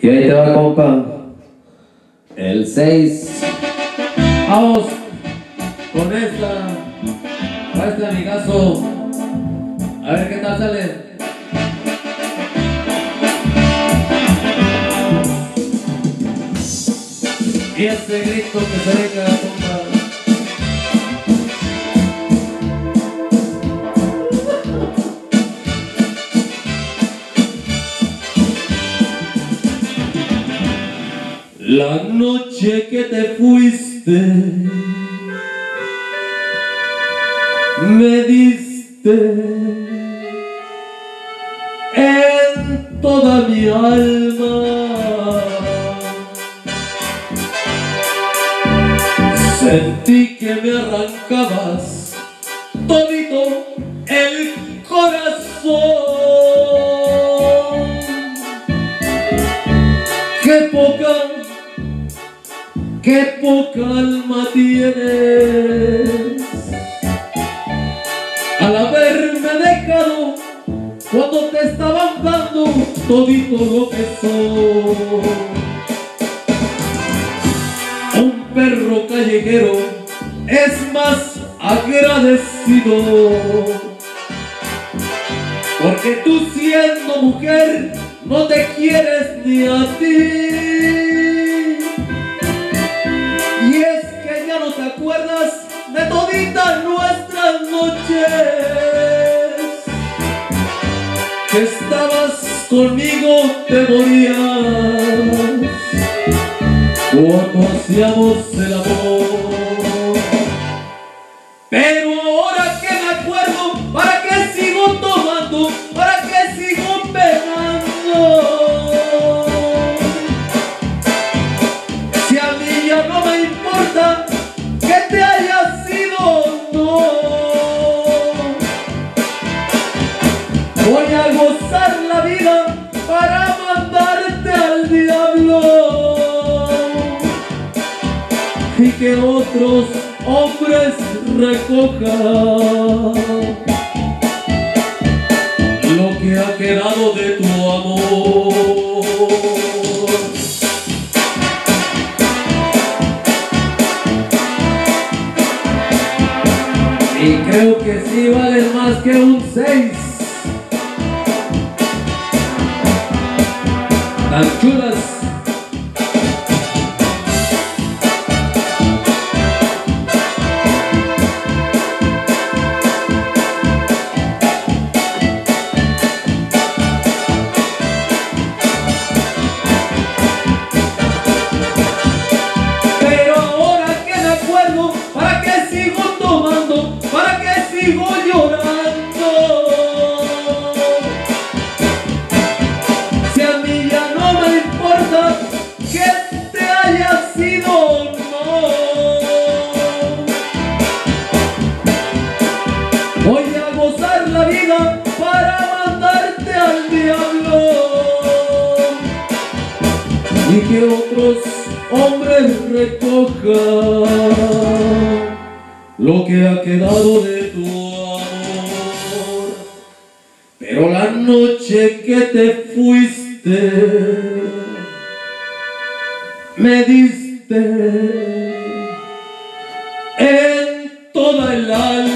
Y ahí te va, compa. El 6. Vamos con esta, para este amigazo. A ver qué tal sale. Y este grito que se venga, La noche que te fuiste me diste en toda mi alma. Sentí que me arrancabas todito el corazón. Qué poca, qué poca alma tienes al haberme dejado cuando te estaban dando todito lo que soy. Un perro callejero es más agradecido porque tú siendo mujer no te quieres ni a ti. Que estabas conmigo, te morías. Cuando hacíamos el amor. Que otros hombres recojan lo que ha quedado de tu amor. Y creo que sí vale más que un 6. Tan chulas. Y que otros hombres recojan lo que ha quedado de tu la noche que te fuiste, me diste en toda el alma.